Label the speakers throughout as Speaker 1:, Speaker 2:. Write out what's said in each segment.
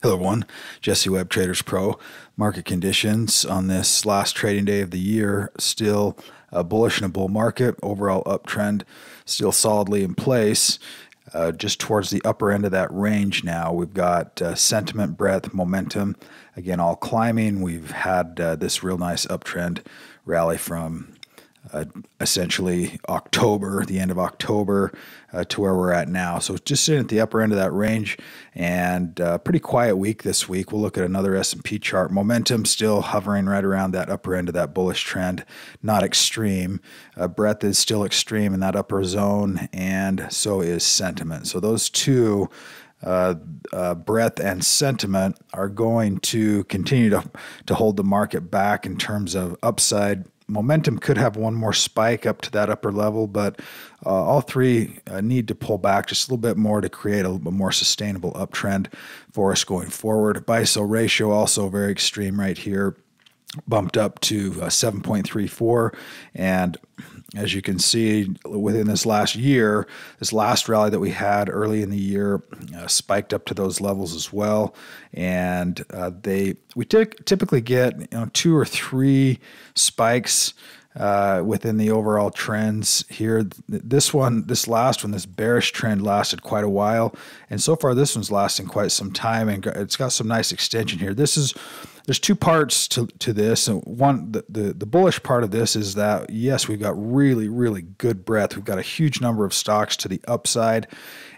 Speaker 1: Hello, everyone. Jesse Webb, Traders Pro. Market conditions on this last trading day of the year still uh, bullish in a bull market. Overall uptrend still solidly in place. Uh, just towards the upper end of that range now. We've got uh, sentiment, breadth, momentum, again, all climbing. We've had uh, this real nice uptrend rally from uh, essentially October, the end of October, uh, to where we're at now. So just sitting at the upper end of that range, and uh, pretty quiet week this week. We'll look at another S&P chart. Momentum still hovering right around that upper end of that bullish trend, not extreme. Uh, breadth is still extreme in that upper zone, and so is sentiment. So those two. Uh, uh, breadth and sentiment are going to continue to, to hold the market back in terms of upside momentum could have one more spike up to that upper level, but uh, all three uh, need to pull back just a little bit more to create a, more sustainable uptrend for us going forward. Buy sell ratio also very extreme right here, bumped up to uh, 7.34, and as you can see within this last year, this last rally that we had early in the year uh, spiked up to those levels as well. And uh, they we typically get you know two or three spikes uh, within the overall trends here. This one, this last one, this bearish trend lasted quite a while, and so far this one's lasting quite some time, and it's got some nice extension here. This is there's two parts to, to this. And one, the, the, the, bullish part of this is that, yes, we've got really, really good breadth. We've got a huge number of stocks to the upside.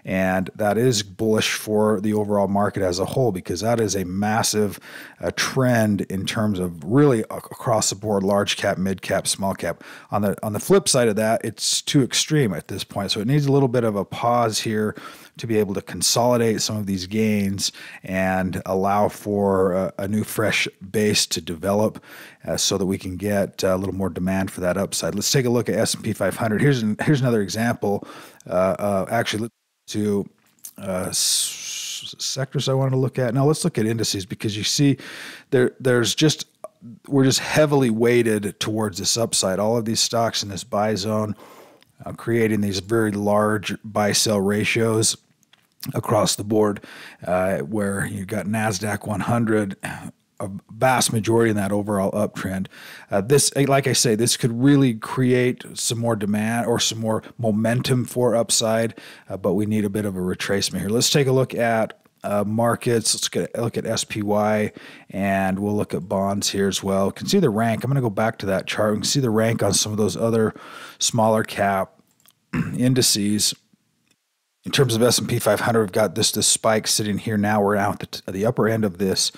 Speaker 1: And that is bullish for the overall market as a whole because that is a massive uh, trend in terms of really across the board large cap, mid cap, small cap. On the on the flip side of that, it's too extreme at this point. So it needs a little bit of a pause here to be able to consolidate some of these gains and allow for a, a new fresh base to develop uh, so that we can get a little more demand for that upside. Let's take a look at S&P 500. Here's an, here's another example. Uh, uh, actually, to uh, sectors I wanted to look at. Now let's look at indices because you see there there's just we're just heavily weighted towards this upside. All of these stocks in this buy zone, uh, creating these very large buy sell ratios across the board, uh, where you've got NASDAQ 100, a vast majority in that overall uptrend. Uh, this, like I say, this could really create some more demand or some more momentum for upside, uh, but we need a bit of a retracement here. Let's take a look at uh, markets. Let's get, look at SPY and we'll look at bonds here as well. You can see the rank. I'm going to go back to that chart. We can see the rank on some of those other smaller cap indices in terms of S&P 500, we've got this this spike sitting here now. We're out at the, the upper end of this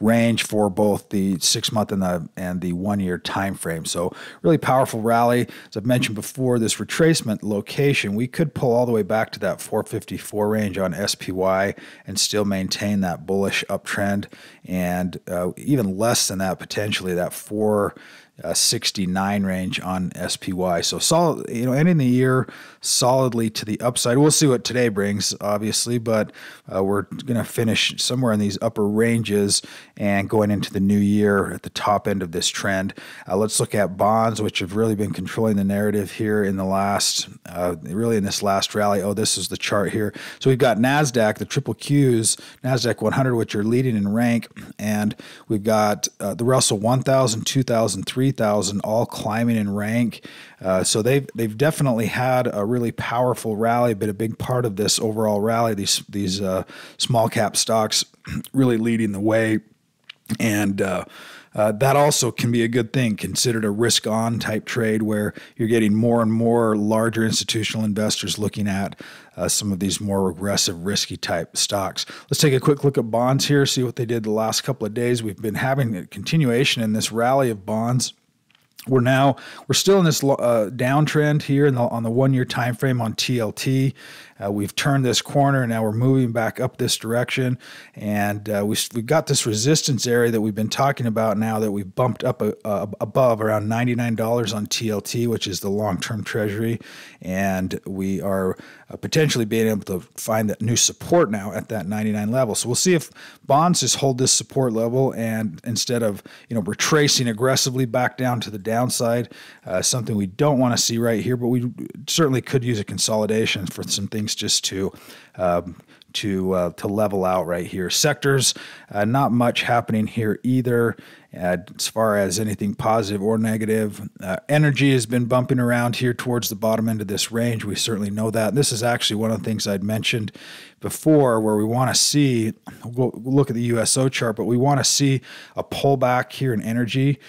Speaker 1: range for both the six month and the and the one year time frame. So really powerful rally. As I've mentioned before, this retracement location, we could pull all the way back to that 454 range on SPY and still maintain that bullish uptrend, and uh, even less than that potentially that four uh, 69 range on SPY. So solid, you know, ending the year solidly to the upside. We'll see what today brings, obviously, but uh, we're going to finish somewhere in these upper ranges and going into the new year at the top end of this trend. Uh, let's look at bonds, which have really been controlling the narrative here in the last, uh, really in this last rally. Oh, this is the chart here. So we've got NASDAQ, the triple Qs, NASDAQ 100, which are leading in rank, and we've got uh, the Russell 1000, 2000, 3000 all climbing in rank. Uh, so they've they've definitely had a really powerful rally, but a big part of this overall rally, these these uh, small cap stocks really leading the way, and. Uh, uh, that also can be a good thing, considered a risk on type trade where you're getting more and more larger institutional investors looking at uh, some of these more aggressive, risky type stocks. Let's take a quick look at bonds here, see what they did the last couple of days. We've been having a continuation in this rally of bonds we're now we're still in this uh, downtrend here the, on the one year time frame on TLT. Uh, we've turned this corner and now we're moving back up this direction, and uh, we, we've got this resistance area that we've been talking about now that we've bumped up uh, uh, above around ninety nine dollars on TLT, which is the long term Treasury, and we are uh, potentially being able to find that new support now at that ninety nine level. So we'll see if bonds just hold this support level and instead of you know retracing aggressively back down to the downside, uh, something we don't want to see right here, but we certainly could use a consolidation for some things just to um, to uh, to level out right here. Sectors, uh, not much happening here either. As far as anything positive or negative, uh, energy has been bumping around here towards the bottom end of this range. We certainly know that. This is actually one of the things I'd mentioned before, where we want to see. We'll look at the USO chart, but we want to see a pullback here in energy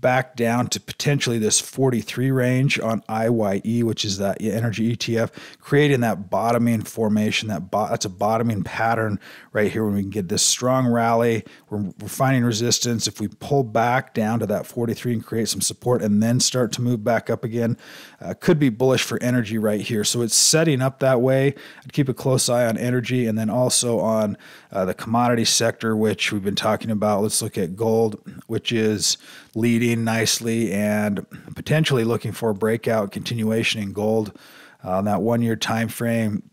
Speaker 1: back down to potentially this 43 range on IYE, which is that energy ETF, creating that bottoming formation. That bo- that's a bottoming pattern right here when we can get this strong rally. We're, we're finding resistance. If we pull back down to that 43 and create some support and then start to move back up again, uh, could be bullish for energy right here. So it's setting up that way. I'd keep a close eye on energy and then also on uh, the commodity sector, which we've been talking about. Let's look at gold, which is leading nicely and potentially looking for a breakout continuation in gold uh, on that one year time frame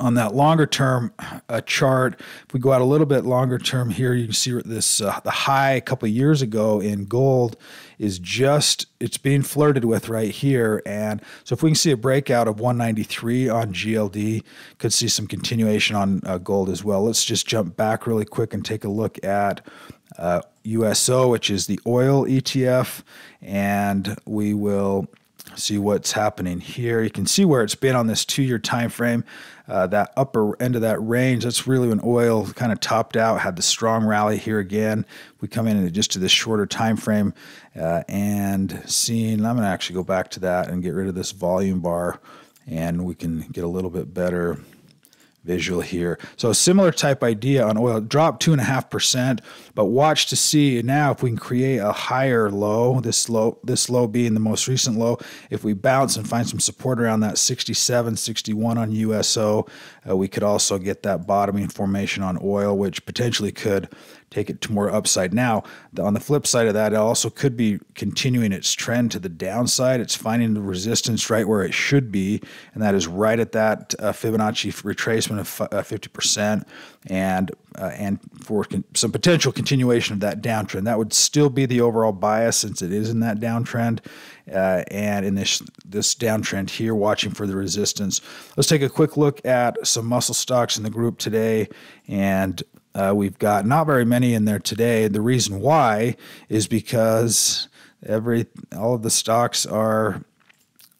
Speaker 1: on that longer term uh, chart, if we go out a little bit longer term here, you can see this uh, the high a couple years ago in gold is just it's being flirted with right here, and so if we can see a breakout of 193 on GLD, could see some continuation on uh, gold as well. Let's just jump back really quick and take a look at USO, uh, which is the oil ETF, and we will see what's happening here. You can see where it's been on this two-year time frame. Uh, that upper end of that range, that's really when oil kind of topped out, had the strong rally here again. We come in just to this shorter time frame uh, and seeing, I'm going to actually go back to that and get rid of this volume bar and we can get a little bit better visual here. So a similar type idea on oil, drop two and a half percent, but watch to see now if we can create a higher low, this low, this low being the most recent low. If we bounce and find some support around that 67, 61 on USO, uh, we could also get that bottoming formation on oil, which potentially could take it to more upside. Now, the, on the flip side of that, it also could be continuing its trend to the downside. It's finding the resistance right where it should be, and that is right at that uh, Fibonacci retracement of uh, 50%, and uh, and for some potential continuation of that downtrend. That would still be the overall bias since it is in that downtrend. Uh, and in this this downtrend here, watching for the resistance. Let's take a quick look at some muscle stocks in the group today, and uh, we've got not very many in there today. The reason why is because every all of the stocks are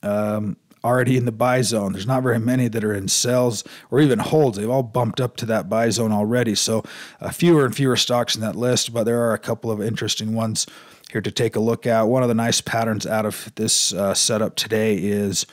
Speaker 1: um, already in the buy zone. There's not very many that are in sells or even holds. They've all bumped up to that buy zone already. So uh, fewer and fewer stocks in that list, but there are a couple of interesting ones here to take a look at. One of the nice patterns out of this uh, setup today is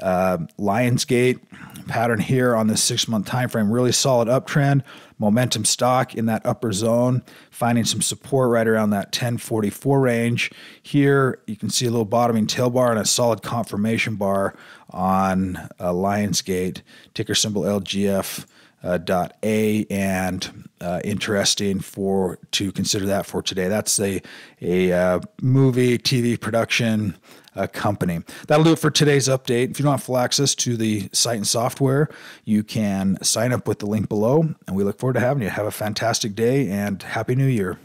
Speaker 1: uh, Lionsgate pattern here on this six month time frame. Really solid uptrend momentum stock in that upper zone, finding some support right around that 1044 range. Here, you can see a little bottoming tail bar and a solid confirmation bar on uh, Lionsgate, ticker symbol LGF. Uh, dot A and uh, interesting for to consider that for today. That's a a uh, movie TV production uh, company. That'll do it for today's update. If you don't have full access to the site and software, you can sign up with the link below, and we look forward to having you. Have a fantastic day and Happy New Year.